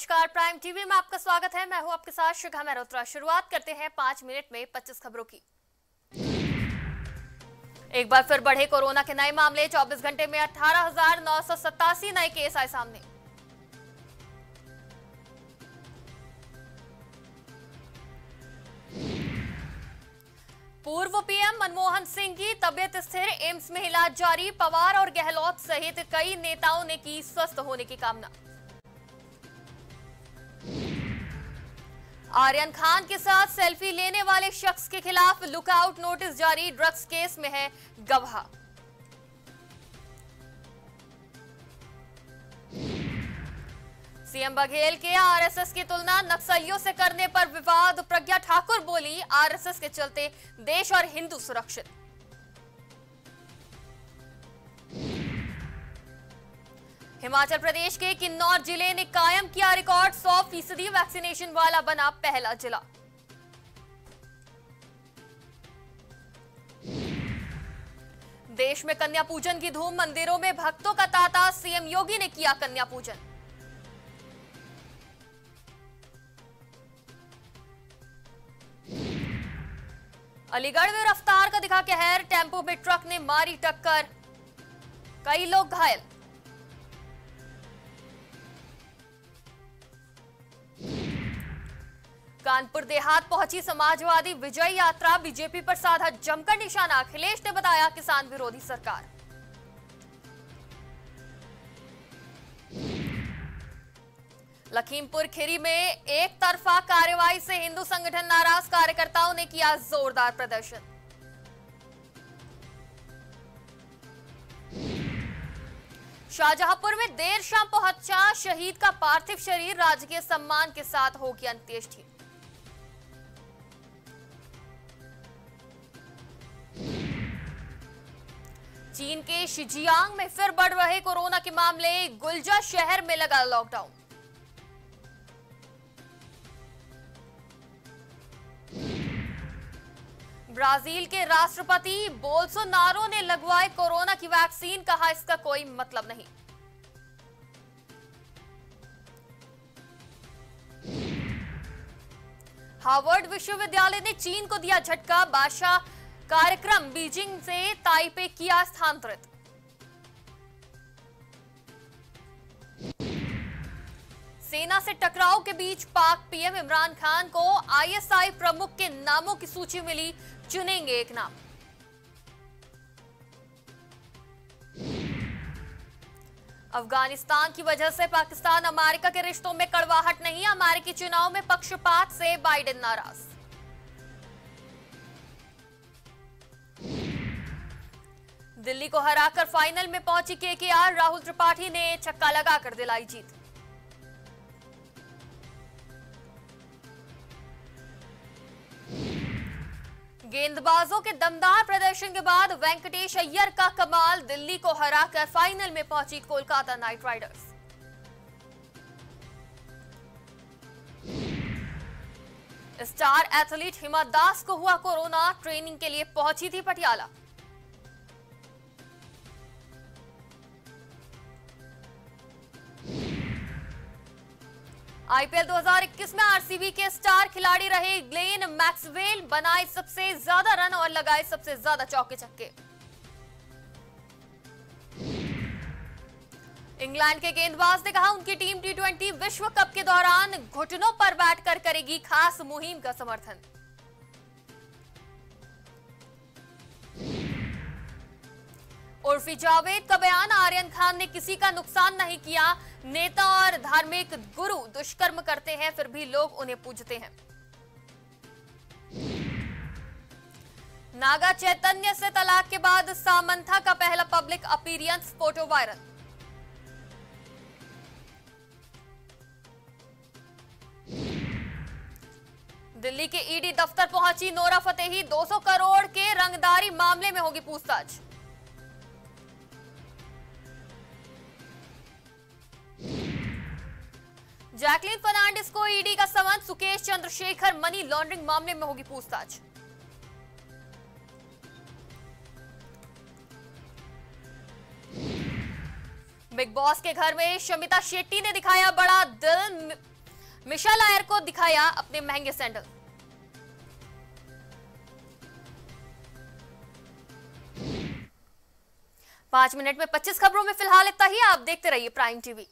नमस्कार prime TV में आपका स्वागत है। मैं हूँ आपके साथ शिखा मेहरोत्रा। शुरुआत करते हैं पाँच मिनट में 25 खबरों की। एक बार फिर बढ़े कोरोना के नए मामले। 24 घंटे में अठारह नए केस आए सामने। पूर्व पीएम मनमोहन सिंह की तबियत स्थिर। एम्स में इलाज जारी। पवार और गहलोत सहित कई नेताओं ने की स्वस्थ होने की कामना। आर्यन खान के साथ सेल्फी लेने वाले शख्स के खिलाफ लुकआउट नोटिस जारी, ड्रग्स केस में है गवाह। सीएम बघेल के आरएसएस की तुलना नक्सलियों से करने पर विवाद, प्रज्ञा ठाकुर बोली, आरएसएस के चलते देश और हिंदू सुरक्षित। हिमाचल प्रदेश के किन्नौर ज़िले ने कायम किया रिकॉर्ड। 100 फ़ीसदी वैक्सीनेशन वाला बना पहला जिला। देश में कन्या पूजन की धूम, मंदिरों में भक्तों का तांता, सीएम योगी ने किया कन्या पूजन। अलीगढ़ में रफ्तार का दिखा कहर, टेंपो में ट्रक ने मारी टक्कर। कई लोग घायल। कानपुर देहात पहुँची समाजवादी विजय यात्रा। बीजेपी पर साधा जमकर निशाना। अखिलेश ने बताया किसान विरोधी सरकार। लखीमपुर खीरी में एक तरफा कार्रवाई से हिंदू संगठन नाराज़। कार्यकर्ताओं ने किया जोरदार प्रदर्शन। शाहजहांपुर में देर शाम पहुँचा शहीद का पार्थिव शरीर। राजकीय सम्मान के साथ होगी अंत्येष्टि। चीन के शिजियांग में फिर बढ़ रहे कोरोना के मामले। गुलजा शहर में लगा लॉकडाउन। ब्राज़ील के राष्ट्रपति बोल्सोनारो ने लगवाए कोरोना की वैक्सीन। कहा, इसका कोई मतलब नहीं। हार्वर्ड विश्वविद्यालय ने चीन को दिया झटका। बादशाह कार्यक्रम बीजिंग से ताइपे किया स्थानांतरित। सेना से टकराव के बीच पाक पीएम इमरान खान को आईएसआई प्रमुख के नामों की सूची मिली। चुनेंगे एक नाम। अफ़गानिस्तान की वजह से पाकिस्तान अमेरिका के रिश्तों में कड़वाहट नहीं, अमेरिकी चुनाव में पक्षपात से बाइडेन नाराज़। दिल्ली को हराकर फाइनल में पहुँची केकेआर, राहुल त्रिपाठी ने छक्का लगाकर दिलाई जीत। गेंदबाजों के दमदार प्रदर्शन के बाद वेंकटेश अय्यर का कमाल, दिल्ली को हराकर फाइनल में पहुँची Kolkata Knight Riders. Star athlete Hima Das को हुआ कोरोना, ट्रेनिंग के लिए पहुँची थी पटियाला। आईपीएल 2021 में आरसीबी के स्टार खिलाड़ी रहे ग्लेन मैक्सवेल, बनाए सबसे ज़्यादा रन और लगाए सबसे ज़्यादा चौके छक्के। इंग्लैंड के गेंदबाज ने कहा, उनकी टीम टी विश्व कप के दौरान घुटनों पर बैठकर करेगी खास मुहिम का समर्थन। उर्फी जावेद का बयान, आर्यन खान ने किसी का नुकसान नहीं किया। नेता और धार्मिक गुरु दुष्कर्म करते हैं, फिर भी लोग उन्हें पूजते हैं। नागा चैतन्य से तलाक के बाद सामंथा का पहला public appearance photo viral. Delhi के ईडी दफ्तर पहुँची नोरा फतेही। 200 करोड़ के रंगदारी मामले में होगी पूछताछ। जैकलिन फर्नांडिस को ईडी का summon Sukesh Chandrashekhar, money laundering मामले में होगी पूछताछ। बिग बॉस के घर में शमिता शेट्टी ने दिखाया बड़ा दिल, मिशेल आयर को दिखाया अपने महँगे सैंडल। पाँच मिनट में पच्चीस खबरों में फ़िलहाल इतना ही, आप देखते रहिए प्राइम टीवी।